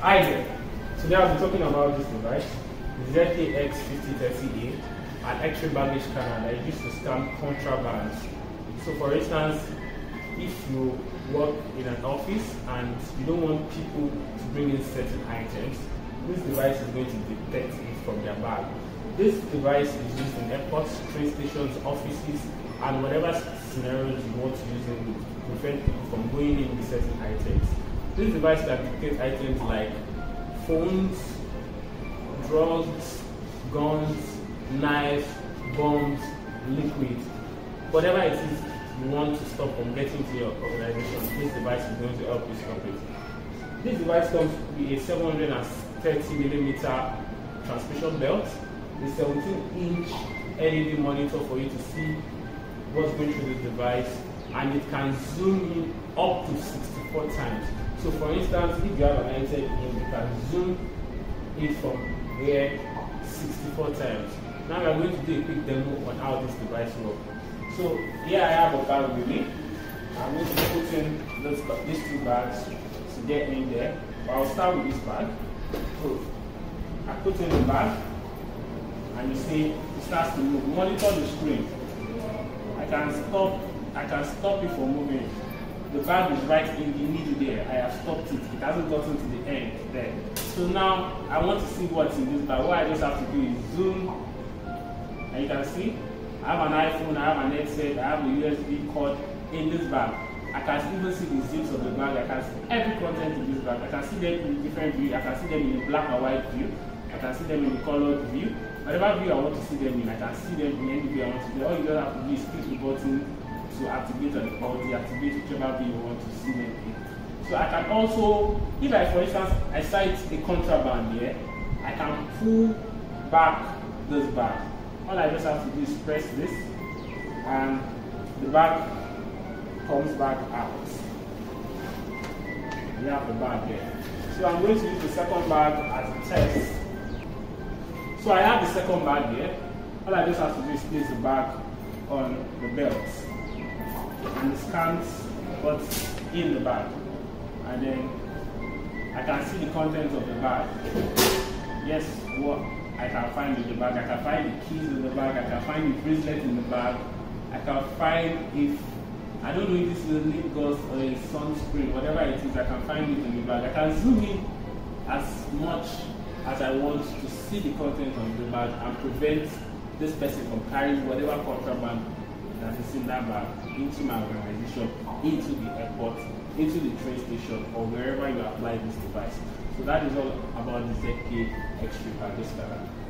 Hi there. Today I'll be talking about this device, the ZKX5030A, an X-ray baggage scanner that is used to scan contrabands. So for instance, if you work in an office and you don't want people to bring in certain items, this device is going to detect it from their bag. This device is used in airports, train stations, offices, and whatever scenarios you want to use it to prevent people from going in with certain items. This device can detect items like phones, drugs, guns, knives, bombs, liquid, whatever it is you want to stop from getting to your organization, this device is going to help you stop it. This device comes with a 730 millimeter transmission belt, a 17 inch LED monitor for you to see what's going through this device, and it can zoom in up to 64 times. So for instance, if you have an item you can zoom it from here 64 times. Now we are going to do a quick demo on how this device works. So here I have a bag with me. I'm going to put in those, these two bags to get in there. But I'll start with this bag. So I put in the bag and you see it starts to move. Monitor the screen. I can stop I can stop it from moving. The bag is right in the middle there. I have stopped it. It hasn't gotten to the end there. So now I want to see what's in this bag. What I just have to do is zoom. And you can see I have an iPhone, I have an headset, I have a USB cord in this bag. I can even see the zips of the bag. I can see every content in this bag. I can see them in different view. I can see them in a black and white view. I can see them in a colored view. Whatever view I want to see them in, I can see them in any view I want to see. All you just have to do is click the button to activate or deactivate whichever view you want to see in. So I can also, if I for instance I sight a contraband here, I can pull back this bag. All I just have to do is press this and the bag comes back out. You have the bag here. So I'm going to use the second bag as a test. So I have the second bag here. All I just have to do is place the bag on the belt and scans what's in the bag. And then I can see the contents of the bag. Yes, what I can find in the bag. I can find the keys in the bag. I can find the bracelet in the bag. I can find if, I don't know if this is a lip gloss or a sunscreen, whatever it is, I can find it in the bag. I can zoom in as much as I want to see the contents of the bag and prevent this person from carrying whatever contraband in that bag into my organization, into the airport, into the train station, or wherever you apply this device. So that is all about the ZK X3 Package